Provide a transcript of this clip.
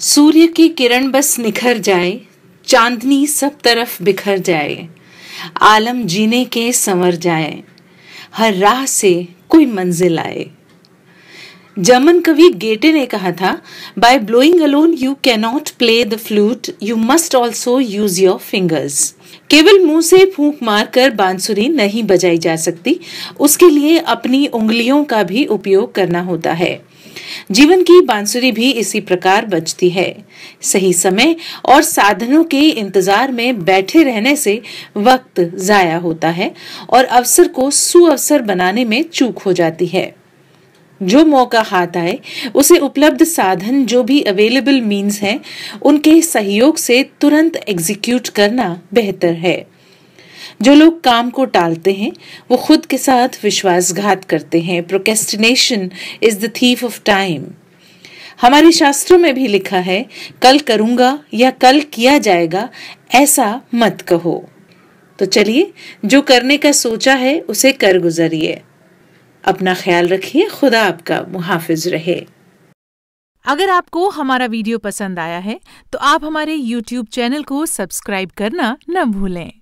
सूर्य की किरण बस निखर जाए, चांदनी सब तरफ़ बिखर जाए, आलम जीने के संवर जाए, हर राह से कोई मंजिल आए। जर्मन कवि गेटे ने कहा था by blowing alone you cannot play the flute you must also use your fingers केवल मुँह से फूंक मारकर बांसुरी नहीं बजाई जा सकती। उसके लिए अपनी उंगलियों का भी उपयोग करना होता है। जीवन की बांसुरी भी इसी प्रकार बजती है। सही समय और साधनों के इंतज़ार में बैठे रहने से वक्त जाया होता है और अवसर को सुअवसर बनाने में चूक हो जाती है। जो मौका हाथ आए, उसे उपलब्ध साधन जो भी अवेलेबल मीन्स हैं, उनके सहयोग से तुरंत एग्जीक्यूट करना बेहतर है। जो लोग काम को टालते हैं, वो खुद के साथ विश्वासघात करते हैं। Procrastination is the thief of time हमारे शास्त्रों में भी लिखा है, कल करूँगा या कल किया जाएगा, ऐसा मत कहो। तो चलिए, जो करने का सोचा है, उसे कर गुजरिए। अपना ख्याल रखिए, खुदा आपका मुहाफिज रहे। अगर आपको हमारा वीडियो पसंद आया है तो आप हमारे YouTube चैनल को सब्सक्राइब करना न भूलें।